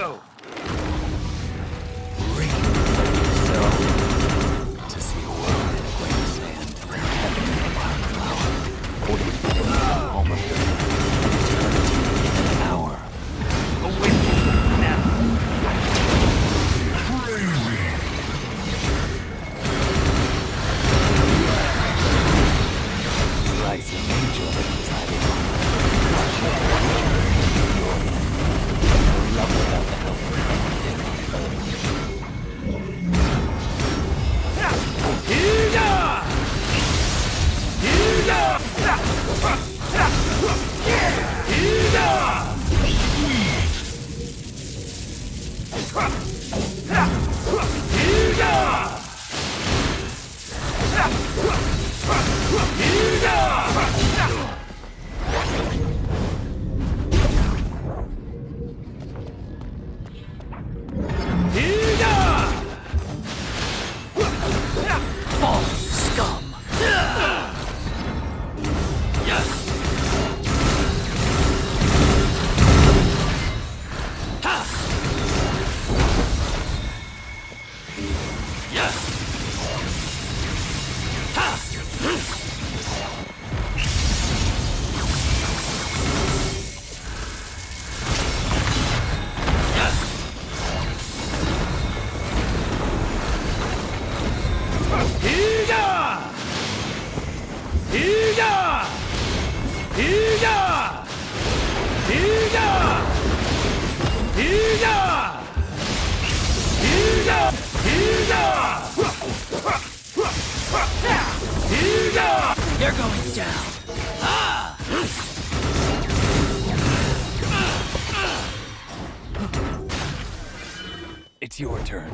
go! いいな You're going down. Ah! It's your turn.